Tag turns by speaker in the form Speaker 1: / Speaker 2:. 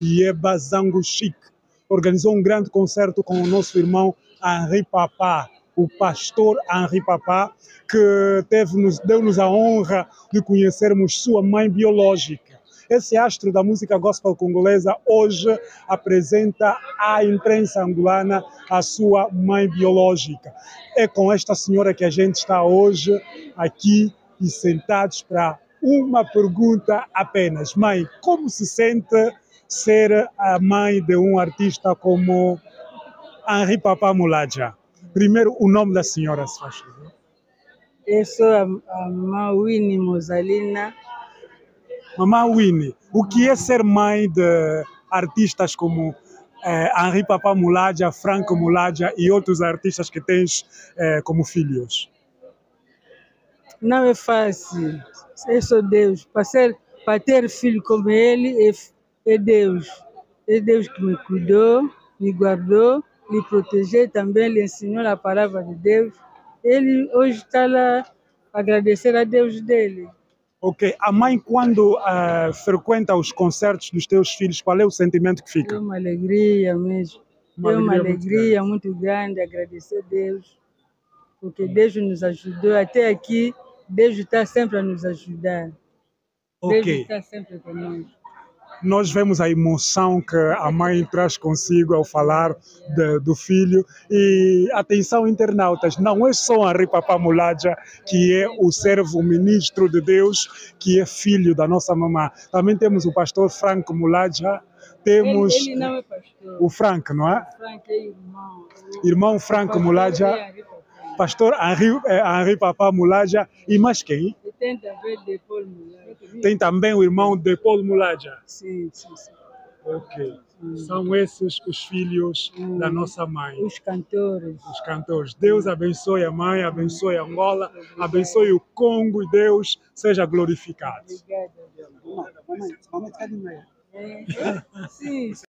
Speaker 1: Ieba Zango Chic organizou um grande concerto com o nosso irmão Henri Papá, o pastor Henri Papá, que teve-nos, deu-nos a honra de conhecermos sua mãe biológica. Esse astro da música gospel congolesa hoje apresenta à imprensa angolana a sua mãe biológica. É com esta senhora que a gente está hoje aqui e sentados para uma pergunta apenas. Mãe, como se sente ser a mãe de um artista como Henri Papá Mulaja? Primeiro, o nome da senhora, se faz favor.
Speaker 2: Eu sou a, a Mawini Mozalina.
Speaker 1: Mamá Winnie, o que é ser mãe de artistas como eh, Henri Papá Mulaja, Franco Mulaja e outros artistas que tens eh, como filhos?
Speaker 2: Não é fácil. Eu sou Deus. Para, ser, para ter filho como ele, é, é Deus. É Deus que me cuidou, me guardou, me protegeu também, lhe ensinou a palavra de Deus. Ele hoje está lá agradecer a Deus dele.
Speaker 1: Ok, a mãe quando eh, frequenta os concertos dos teus filhos, qual é o sentimento que
Speaker 2: É
Speaker 1: fica?
Speaker 2: uma alegria mesmo.
Speaker 1: Uma
Speaker 2: é uma
Speaker 1: alegria muito
Speaker 2: muito grande agradecer a Deus, porque Deus nos ajudou até aqui. Deus está sempre a nos ajudar. Deus
Speaker 1: Ok,
Speaker 2: está sempre conosco.
Speaker 1: Nós vemos a emoção que a mãe traz consigo ao falar de- do filho e atenção internautas, não é só Henri Papá Mulaja que é o servo ministro de Deus, que é filho da nossa mamã. Também temos o pastor Franco Mulaja,
Speaker 2: Ele,
Speaker 1: temos
Speaker 2: ele não é pastor.
Speaker 1: o Franco, não é?
Speaker 2: Frank é irmão.
Speaker 1: Irmão Franco
Speaker 2: Pastor
Speaker 1: Mulaja, pastor Henri, eh, Henri Papá Mulaja e mais quem?
Speaker 2: Tem também depois mulher.
Speaker 1: Tem também o irmão de Paul Mulaja.
Speaker 2: Sim, sim, sim.
Speaker 1: Ok.
Speaker 2: Hum.
Speaker 1: São esses os filhos
Speaker 2: Hum.
Speaker 1: da nossa mãe,
Speaker 2: Os cantores.
Speaker 1: os cantores. Deus abençoe a mãe, abençoe Angola, abençoe o Congo e Deus seja glorificado.
Speaker 2: Obrigada. É, sim,